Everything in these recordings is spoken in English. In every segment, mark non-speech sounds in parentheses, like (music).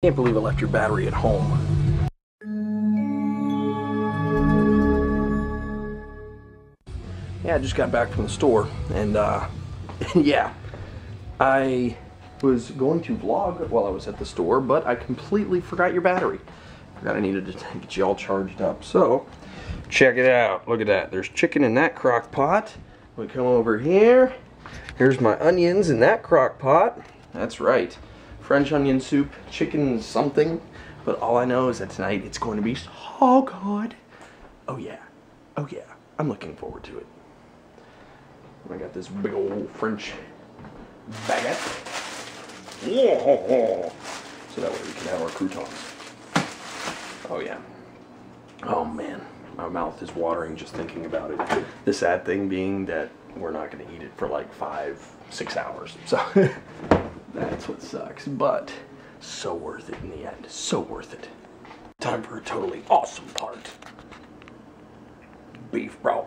Can't believe I left your battery at home. Yeah, I just got back from the store, and uh, (laughs) yeah, I was going to vlog while I was at the store, but I completely forgot your battery. Forgot I needed to (laughs) get you all charged up. So, check it out. Look at that. There's chicken in that crock pot. We come over here. Here's my onions in that crock pot. That's right. French onion soup, chicken something. But all I know is that tonight it's going to be so good. Oh yeah. Oh yeah. I'm looking forward to it. I got this big old French baguette. So that way we can have our croutons. Oh yeah. Oh man, my mouth is watering just thinking about it. The sad thing being that we're not going to eat it for like five, six hours. So (laughs) that's what sucks. But so worth it in the end. So worth it. Time for a totally awesome part. Beef broth.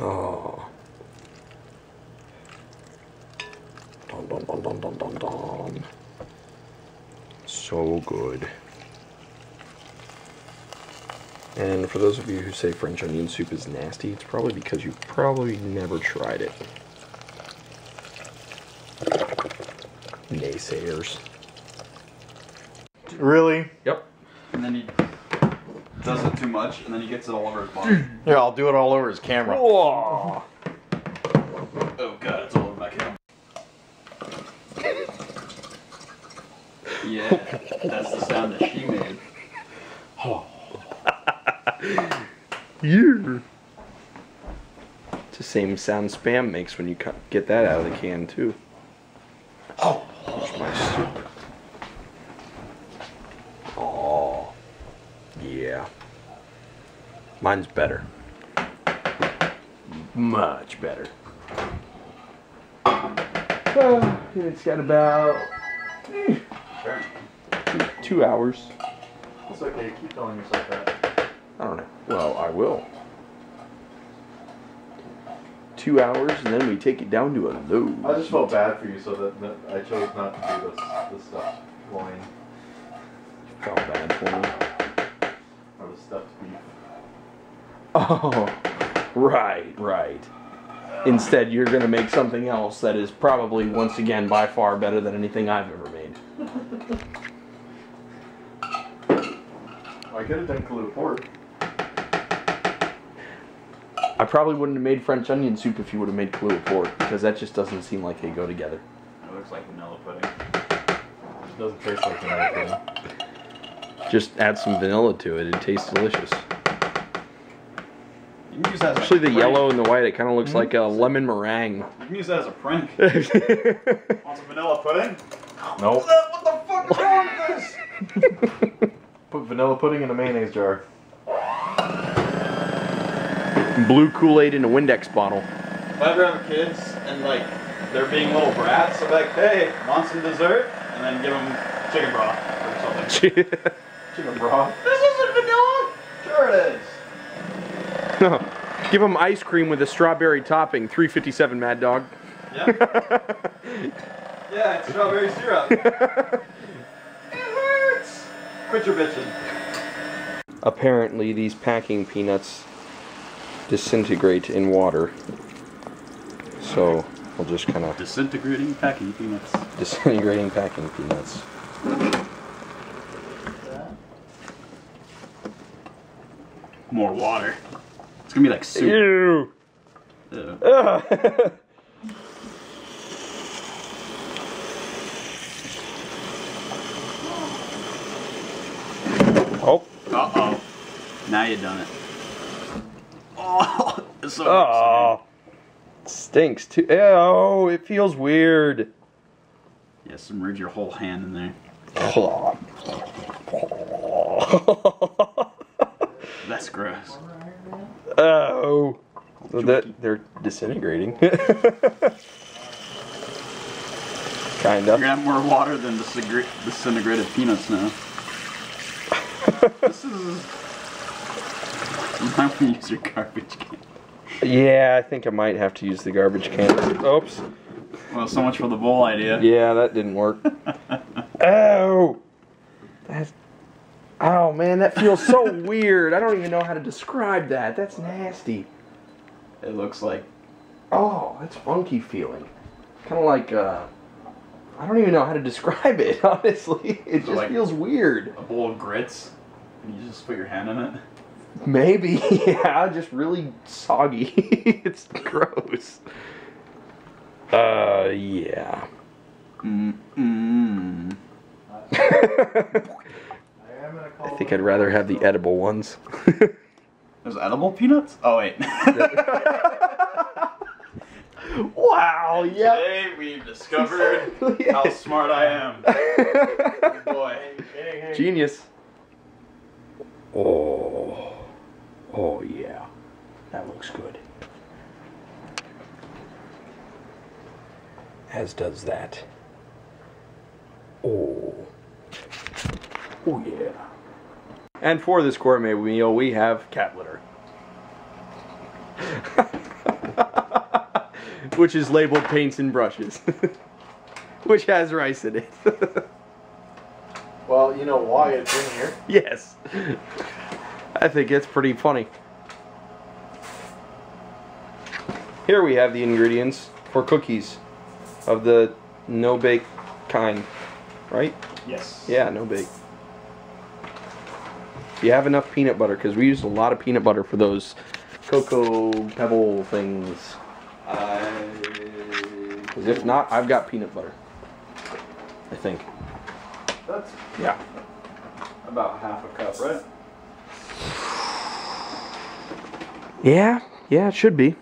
Oh. Dun, dun, dun, dun, dun, dun, dun. So good. And for those of you who say French onion soup is nasty, it's probably because you've probably never tried it. Naysayers. Really? Yep. And then he does it too much, and then he gets it all over his body. (clears throat) Yeah, I'll do it all over his camera. Whoa. oh god, it's all over my camera. yeah, that's the sound that she made. Oh. (laughs) Yeah. It's the same sound spam makes when you cut, get that out of the can too. Oh, there's my soup. Oh, yeah. Mine's better. Much better. Uh, it's got about eh, two, two hours. It's okay, keep telling yourself that. I don't know. Well, I will. Two hours, and then we take it down to a low. I just felt bad for you, so that, that I chose not to do this, this stuff flying felt bad for me. or the stuffed beef. (laughs) Oh, right, right. Instead, you're gonna make something else that is probably, once again, by far better than anything I've ever made. I could have done Kahlua pork. I probably wouldn't have made French onion soup if you would have made Kahlua pork, because that just doesn't seem like they go together. It looks like vanilla pudding. It doesn't taste like vanilla pudding. Just add some vanilla to it; it tastes delicious. You can use that as Especially a the prank. yellow and the white; it kind of looks like a lemon meringue. You can use that as a prank. (laughs) Want some vanilla pudding? Nope. What the fuck is wrong with this? (laughs) Put vanilla pudding in a mayonnaise jar. Blue Kool-Aid in a Windex bottle. If I ever have kids and like they're being little brats, I'm like, hey, want some dessert? And then give them chicken broth or something. (laughs) Chicken broth. this isn't vanilla. Sure it is. Give them ice cream with a strawberry topping. 357 Mad Dog. Yeah. yeah, it's strawberry syrup. (laughs) it hurts. Quit your bitching. Apparently, these packing peanuts disintegrate in water. So we'll just kind of Disintegrating packing peanuts. disintegrating packing peanuts. More water. It's gonna be like soup. Ew. Ew. (laughs) Oh. Uh oh. Now you done it. Oh, (laughs) it's so Oh. Stinks too. Oh, it feels weird. Yeah, submerge your whole hand in there. (laughs) That's gross. Oh. So that they're disintegrating. (laughs) kind You're of. gonna have more water than disintegr- disintegrated peanuts now. this is. You might want to use your garbage can. Yeah, I think I might have to use the garbage can. Oops. Well, so much for the bowl idea. Yeah, that didn't work. (laughs) Oh, that's. Oh man, that feels so (laughs) weird. I don't even know how to describe that. That's nasty. It looks like Oh, that's funky feeling. Kind of like uh, I don't even know how to describe it. (laughs) Honestly, it just like- feels weird. a bowl of grits, and you just put your hand in it. Maybe, (laughs) yeah, just really soggy. it's gross. Uh, yeah. Mm-mm. I am gonna call I think I'd rather have the edible ones. (laughs) There's edible peanuts? Oh wait. (laughs) wow, yeah. Today we've discovered (laughs) Yes. how smart I am. Boy. Hey, hey. Genius. Oh. Oh, yeah. That looks good. As does that. Oh. Oh, yeah. And for this gourmet meal, we have cat litter. (laughs) Which is labeled paints and brushes. (laughs) Which has rice in it. (laughs) Well, you know why it's in here. Yes. I think it's pretty funny. Here we have the ingredients for cookies of the no bake kind, right? Yes. Yeah, no bake. You have enough peanut butter because we used a lot of peanut butter for those cocoa pebble things. I. 'Cause if not, I've got peanut butter. I think. That's Yeah. about half a cup, right? Yeah, yeah, it should be.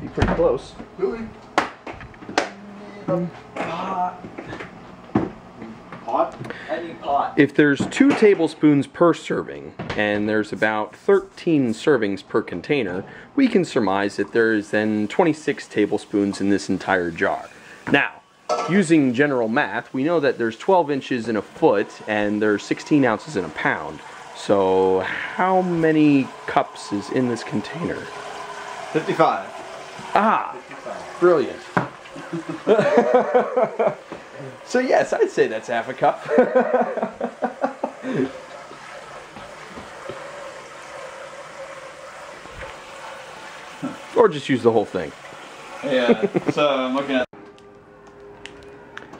Be pretty close. Really? Mm-hmm. Pot? Any pot. If there's two tablespoons per serving, and there's about 13 servings per container, we can surmise that there is then 26 tablespoons in this entire jar. Now, using general math, we know that there's 12 inches in a foot, and there's 16 ounces in a pound. So, how many cups is in this container? 55. Ah, brilliant. (laughs) so yes, I'd say that's half a cup. (laughs) or just use the whole thing. Yeah. so I'm looking at.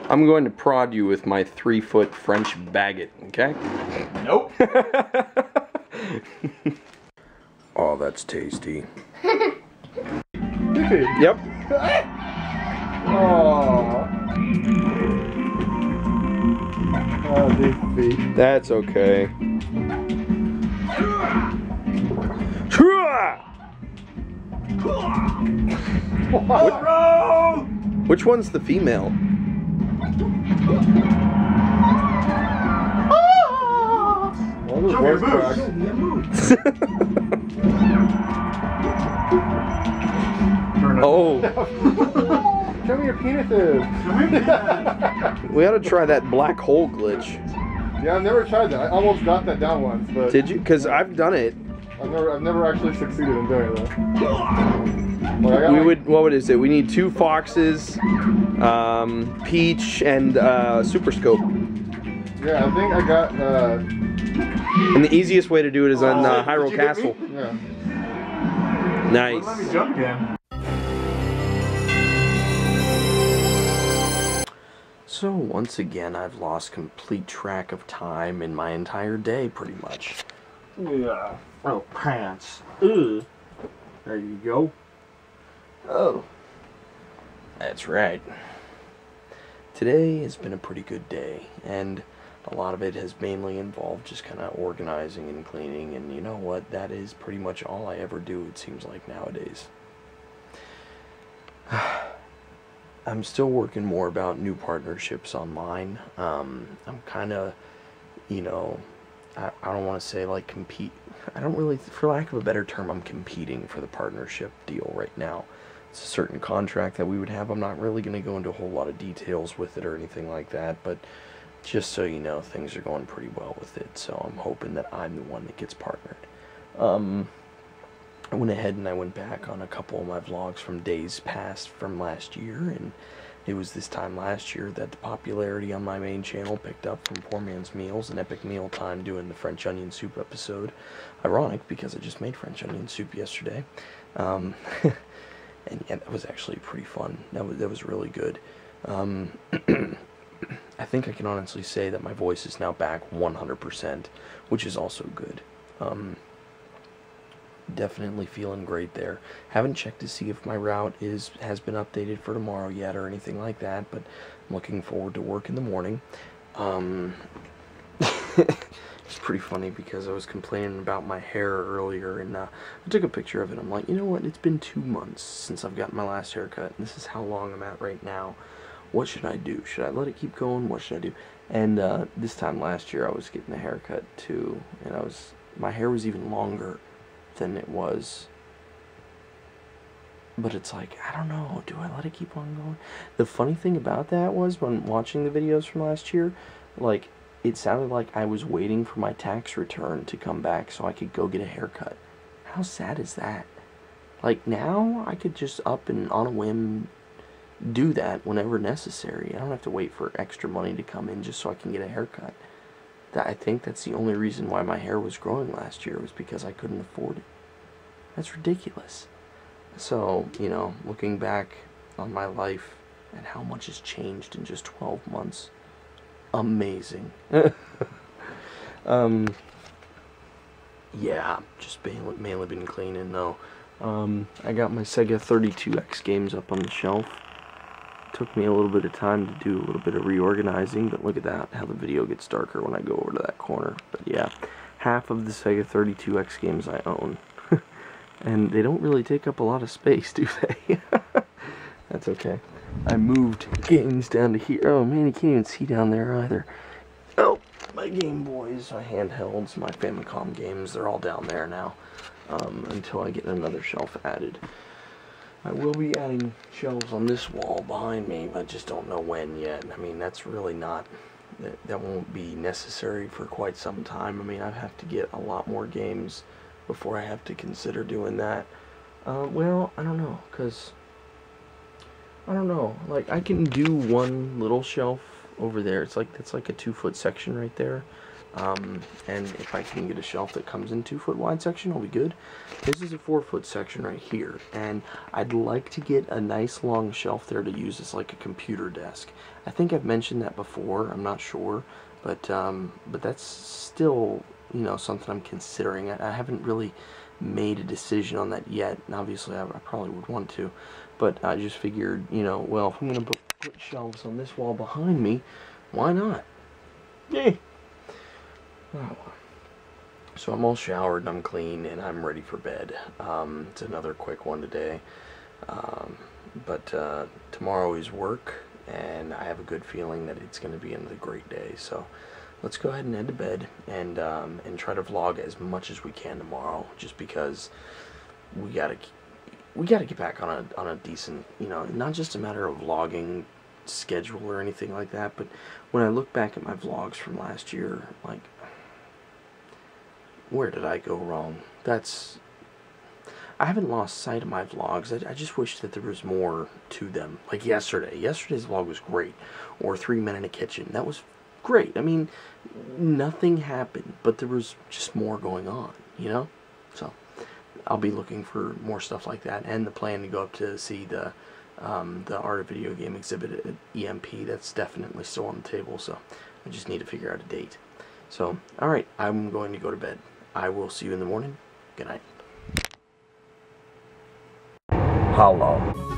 I'm going to prod you with my three foot French baguette, okay? Nope. (laughs) Oh, that's tasty. (laughs) Yep. Oh. Oh. That's okay. Which one's the female? Well, this (laughs) voice. Oh, (laughs) Show me your penises. (laughs) we ought to try that black hole glitch. Yeah, I've never tried that. I almost got that down once, but Did you? Because I've done it. I've never, I've never actually succeeded in doing it though. Like, We like- would. What would it say? We need two foxes, um, peach, and uh, super scope. Yeah, I think I got. Uh, And the easiest way to do it is on uh, Hyrule you get me? Castle. Yeah. Nice. jump again. So once again, I've lost complete track of time in my entire day, pretty much. Yeah. Oh, pants. Ugh. There you go. Oh. That's right. Today has been a pretty good day, and a lot of it has mainly involved just kind of organizing and cleaning, and you know what? That is pretty much all I ever do, it seems like nowadays. I'm still working more about new partnerships online. Um, I'm kind of, you know, I, I don't want to say like compete. I don't really, for lack of a better term, I'm competing for the partnership deal right now. It's a certain contract that we would have. I'm not really going to go into a whole lot of details with it or anything like that, but just so you know, things are going pretty well with it. So I'm hoping that I'm the one that gets partnered. Um, I went ahead and I went back on a couple of my vlogs from days past from last year, and it was this time last year that the popularity on my main channel picked up from Poor Man's Meals and Epic Meal Time doing the French onion soup episode. Ironic because I just made French onion soup yesterday. Um, (laughs) and yeah, that was actually pretty fun. That was, that was really good. Um, (clears throat) I think I can honestly say that my voice is now back 100%, which is also good. Um, definitely feeling great there. Haven't checked to see if my route is has been updated for tomorrow yet or anything like that, but I'm looking forward to work in the morning. Um, (laughs) it's pretty funny because I was complaining about my hair earlier, and uh, I took a picture of it. I'm like, you know what? It's been two months since I've gotten my last haircut, and this is how long I'm at right now. What should I do? Should I let it keep going? What should I do? And uh, this time last year, I was getting a haircut too, and I was my hair was even longer than it was. But it's like, I don't know, do I let it keep on going? The funny thing about that was when watching the videos from last year, like, it sounded like I was waiting for my tax return to come back so I could go get a haircut. How sad is that? Like, now I could just up and on a whim do that whenever necessary. I don't have to wait for extra money to come in just so I can get a haircut. That I think that's the only reason why my hair was growing last year was because I couldn't afford it. That's ridiculous. So, you know, looking back on my life and how much has changed in just 12 months, amazing. (laughs) um, yeah, just mainly, been cleaning though. Um, I got my Sega 32X games up on the shelf took me a little bit of time to do a little bit of reorganizing, but look at that, how the video gets darker when I go over to that corner. But yeah, half of the Sega 32X games I own. (laughs) and they don't really take up a lot of space, (laughs) do they? (laughs) That's okay. I moved games down to here. Oh man, you can't even see down there either. Oh, my Game Boys, my handhelds, my Famicom games, they're all down there now. Um, until I get another shelf added. I will be adding shelves on this wall behind me, I just don't know when yet. I mean, that's really not, that, that won't be necessary for quite some time. I mean, I'd have to get a lot more games before I have to consider doing that. Uh, well, I don't know, because, I don't know, like, I can do one little shelf over there. It's like, that's like a two foot section right there. Um, and if I can get a shelf that comes in two foot wide section, I'll be good. This is a four foot section right here, and I'd like to get a nice long shelf there to use as like a computer desk. I think I've mentioned that before. I'm not sure, but um, but that's still you know something I'm considering. I, I, haven't really made a decision on that yet, and obviously I, I probably would want to, but I just figured you know well if I'm gonna put, put shelves on this wall behind me, why not? Yay! Oh. So I'm all showered and I'm clean and I'm ready for bed. Um, it's another quick one today. Um, but uh, tomorrow is work and I have a good feeling that it's going to be another great day. So let's go ahead and head to bed and um, and try to vlog as much as we can tomorrow just because we gotta we gotta get back on a on a decent you know not just a matter of vlogging schedule or anything like that but when I look back at my vlogs from last year like where did I go wrong? That's I haven't lost sight of my vlogs. I, I, just wish that there was more to them. Like yesterday. Yesterday's vlog was great. Or Three Men in a Kitchen. That was great. I mean, nothing happened, but there was just more going on, you know? So, I'll be looking for more stuff like that. And the plan to go up to see the um, the Art of Video Game exhibit at EMP. That's definitely still on the table, so I just need to figure out a date. So, alright, I'm going to go to bed. I will see you in the morning. Good night. Long?